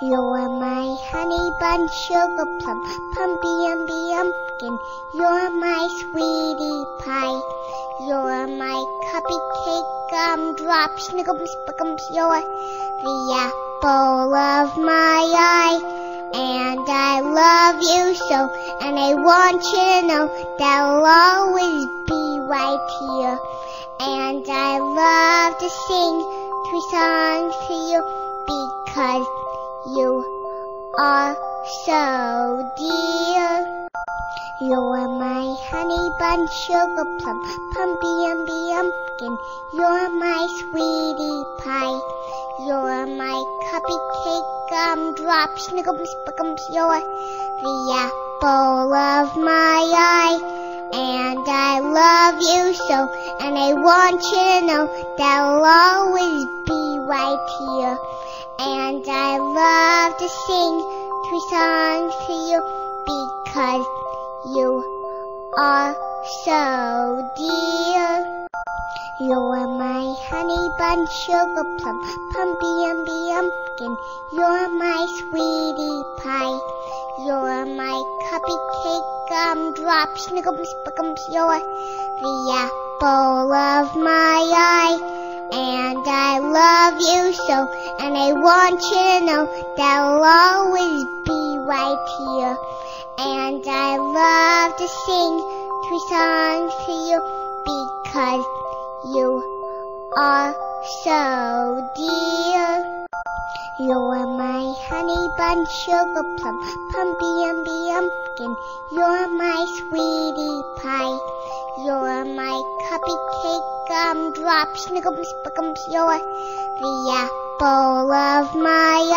You're my honey bun, sugar plum, pumpy umby umpkin. You're my sweetie pie. You're my cupcake gumdrop, snickums, spickums. You're the apple of my eye. And I love you so, and I want you to know that I'll always be right here. And I love to sing three songs to you because you are so dear. You're my honey bun, sugar plum, pumpy umby umpkin. You're my sweetie pie. You're my cupcake gumdrop, snickums, spickums. You're the apple of my eye. And I love you so, and I want you to know that I'll always be right here. And I love to sing three songs to you because you are so dear. You're my honey bun, sugar plum, pumpy umby. You're my sweetie pie. You're my cupcake gumdrop, snickums, spickums. You're the apple of my eye. And love you so, and I want you to know that I'll always be right here. And I love to sing three songs to you because you are so dear. You're my honey bun, sugar plum, pumpy umby umpkin. You're my sweetie pie. You're my cupcake gumdrop, snickums, spickums. You're the apple of my eye.